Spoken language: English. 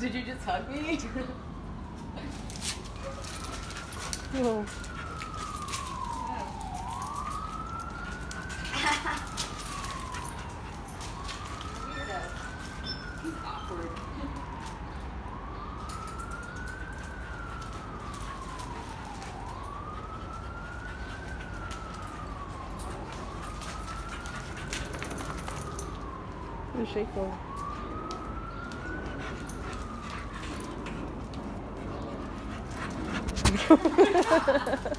Did you just hug me? Oh. Weirdo. He's ハハハハ!